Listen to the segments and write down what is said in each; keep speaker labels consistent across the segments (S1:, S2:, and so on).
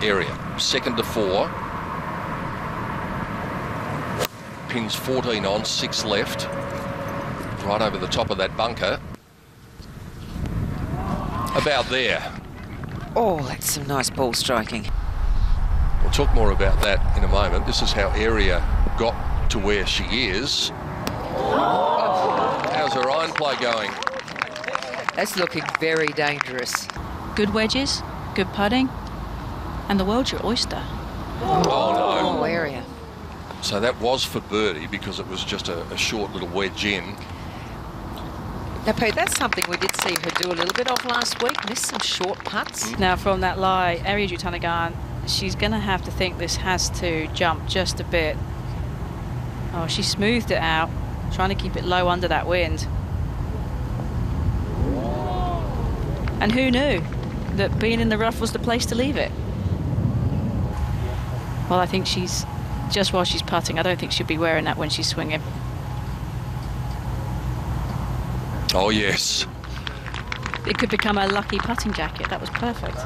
S1: Ariya. Second to four. Pins 14 on, six left. Right over the top of that bunker. About there.
S2: Oh, that's some nice ball striking.
S1: We'll talk more about that in a moment. This is how Ariya got to where she is. How's her iron play going?
S2: That's looking very dangerous.
S3: Good wedges, good putting, and the world's your oyster.
S1: Oh,
S2: Oh,
S1: no.
S2: Ariya.
S1: So that was for birdie because it was just a, a short little wedge in.
S2: Now, Pete, that's something we did see her do a little bit of last week. Missed some short putts. Mm-hmm.
S3: Now, from that lie, Ariya Jutanugarn, she's going to have to think this has to jump just a bit. Oh, she smoothed it out, trying to keep it low under that wind. And who knew that being in the rough was the place to leave it? Well, I think she's, just while she's putting, I don't think she'll be wearing that when she's swinging.
S1: Oh, yes.
S3: It could become a lucky putting jacket. That was perfect.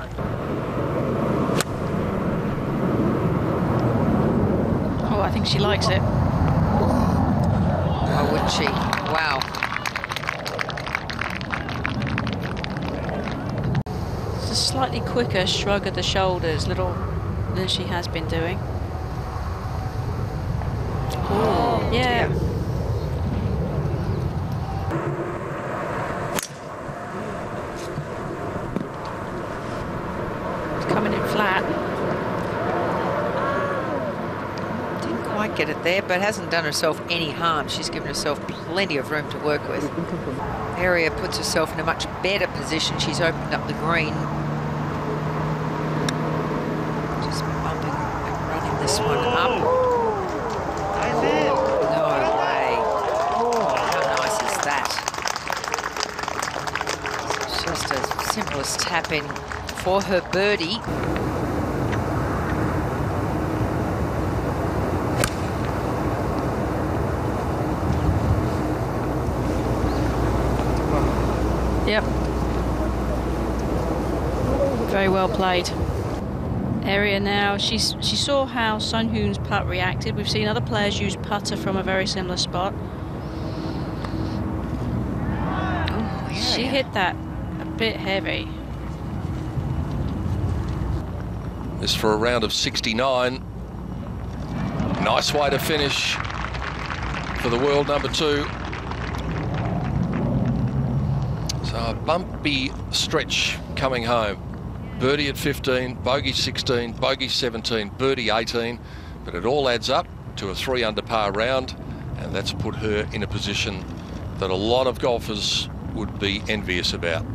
S3: Oh, I think she likes it.
S2: Oh, wouldn't she? Wow.
S3: It's a slightly quicker shrug of the shoulders, little than she has been doing.
S2: Oh,
S3: Yeah.
S2: dear.
S3: Coming in flat.
S2: Didn't quite get it there, but hasn't done herself any harm. She's given herself plenty of room to work with. Ariya puts herself in a much better position. She's opened up the green. Just bumping and running this one up. No way. How nice is that? It's just a simplest tap in for her birdie.
S3: Yep. Very well played. Ariya now. She's she saw how Sung Hyun's putt reacted. We've seen other players use putter from a very similar spot.
S2: Oh,
S3: She
S2: Ariya.
S3: hit that a bit heavy.
S1: This for a round of 69. Nice way to finish for the world number two. So a bumpy stretch coming home. Birdie at 15, bogey 16, bogey 17, birdie 18, but it all adds up to a three under par round, and that's put her in a position that a lot of golfers would be envious about.